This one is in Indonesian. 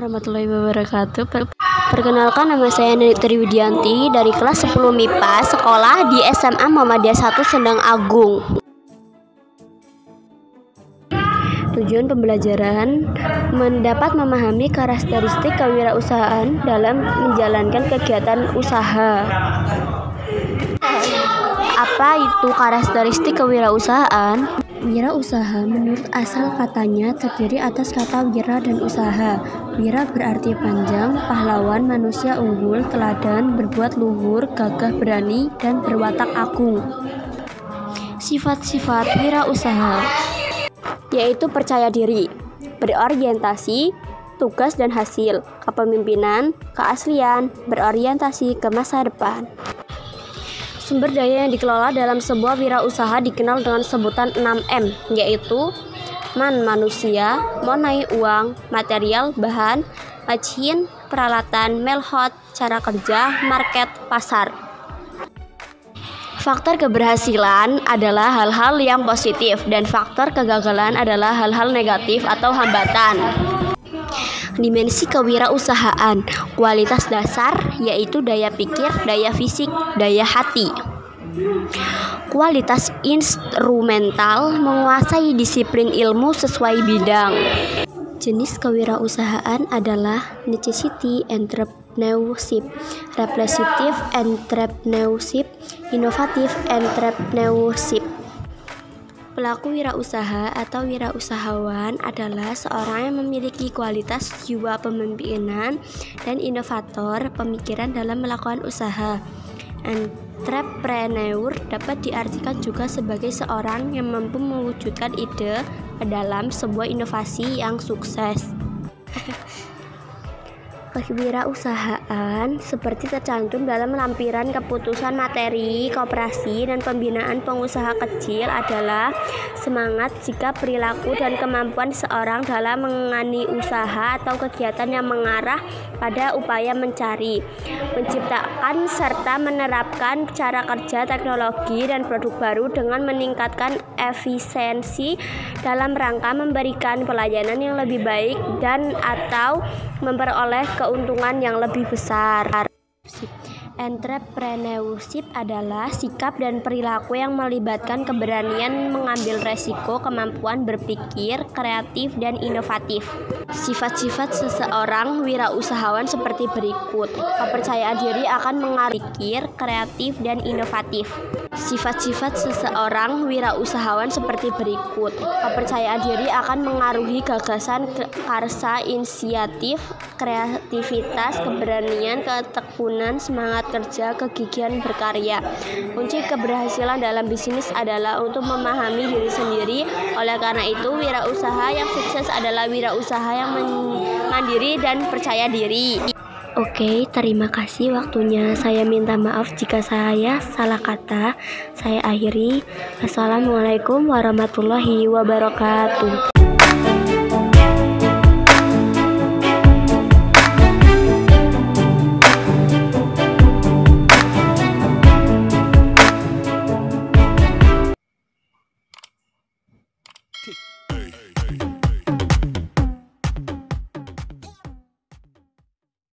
warahmatullahi wabarakatuh. Perkenalkan nama saya Nitri Widianti dari kelas 10 MIPA sekolah di SMA Muhammadiyah 1 Sendang Agung. Tujuan pembelajaran mendapat memahami karakteristik kewirausahaan dalam menjalankan kegiatan usaha. Apa itu karakteristik kewirausahaan? Wirausaha menurut asal katanya terdiri atas kata wira dan usaha. Wira berarti panjang, pahlawan, manusia unggul, teladan, berbuat luhur, gagah berani, dan berwatak agung. Sifat-sifat wirausaha yaitu percaya diri, berorientasi, tugas dan hasil, kepemimpinan, keaslian, berorientasi ke masa depan. Sumber daya yang dikelola dalam sebuah wirausaha dikenal dengan sebutan 6M, yaitu man manusia, monai uang, material, bahan, machin, peralatan, melhot, cara kerja, market, pasar. Faktor keberhasilan adalah hal-hal yang positif dan faktor kegagalan adalah hal-hal negatif atau hambatan. Dimensi kewirausahaan, kualitas dasar yaitu daya pikir, daya fisik, daya hati. Kualitas instrumental menguasai disiplin ilmu sesuai bidang. Jenis kewirausahaan adalah necessity entrepreneurship, representative entrepreneurship, inovatif entrepreneurship. Pelaku wirausaha atau wirausahawan adalah seorang yang memiliki kualitas jiwa pemimpinan dan inovator pemikiran dalam melakukan usaha. Entrepreneur dapat diartikan juga sebagai seorang yang mampu mewujudkan ide ke dalam sebuah inovasi yang sukses. kewirausahaan seperti tercantum dalam lampiran keputusan materi kooperasi dan pembinaan pengusaha kecil adalah semangat, sikap, perilaku, dan kemampuan seorang dalam mengani usaha atau kegiatan yang mengarah pada upaya mencari, menciptakan, serta menerapkan cara kerja teknologi dan produk baru dengan meningkatkan efisiensi dalam rangka memberikan pelayanan yang lebih baik dan atau memperoleh keuntungan yang lebih besar besar. Entrepreneurship adalah sikap dan perilaku yang melibatkan keberanian mengambil resiko, kemampuan berpikir, kreatif, dan inovatif. Sifat-sifat seseorang wirausahawan seperti berikut: kepercayaan diri akan mengarikir, kreatif, dan inovatif. Sifat-sifat seseorang wirausahawan seperti berikut: kepercayaan diri akan mengaruhi gagasan, karsa, inisiatif, kreativitas, keberanian, ketekunan, semangat kerja, kegigihan berkarya. Kunci keberhasilan dalam bisnis adalah untuk memahami diri sendiri. Oleh karena itu, wirausaha yang sukses adalah wirausaha yang mandiri dan percaya diri. Oke, terima kasih waktunya. Saya minta maaf jika saya salah kata. Saya akhiri. Assalamualaikum warahmatullahi wabarakatuh.